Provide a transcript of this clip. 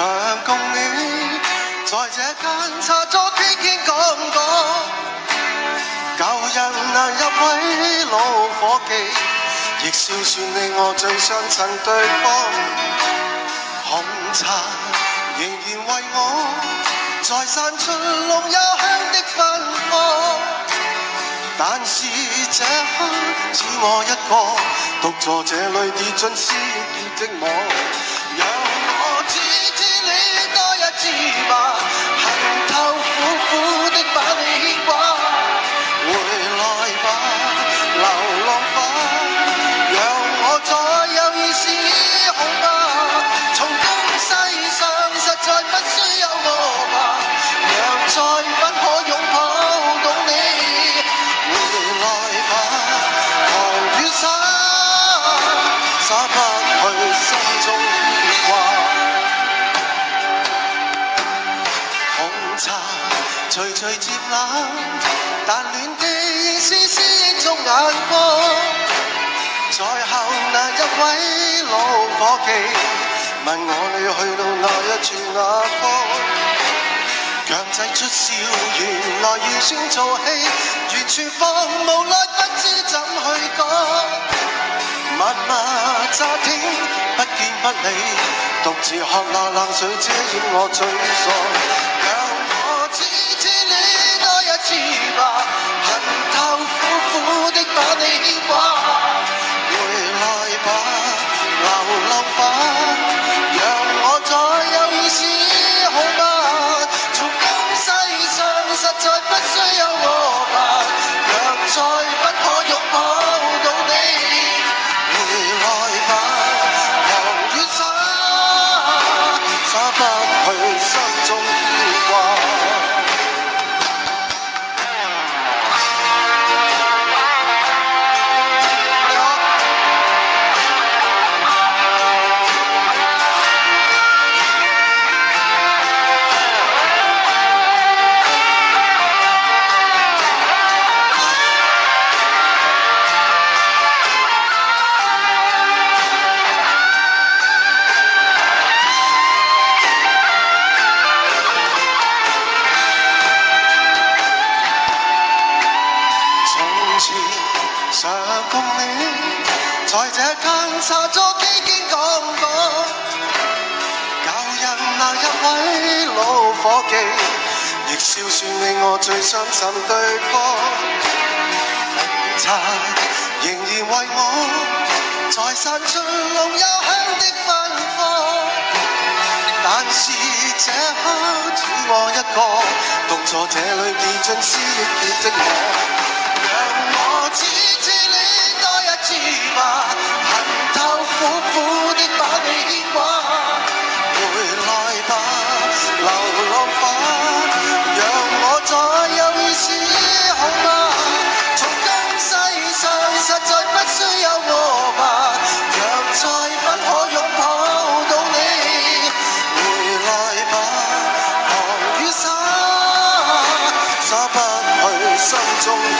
常共你，在这间茶座天天讲讲，旧日那入位老伙计，亦笑说你我最相衬对方。红茶仍然为我，在散出浓幽香的芬芳。但是这刻，只我一个独坐这里，跌进思念的网。恨透苦苦。徐徐渐冷，但暖的是心中眼光。在后那一位老伙计，问我你去到哪一处哪方。强制出笑，原来预先做戏，完全放无奈不知怎去讲。默默乍听，不见不理，独自喝那冷水，遮掩我沮丧。não pode. 在这间沙桌，肩肩讲讲，旧日那一位老伙计，亦笑说你我最相信对方。茶仍然为我，在散尽浓幽香的芬芳。但是这刻，只我一个，独坐这里，跌尽思忆里的我，让我痴痴。It's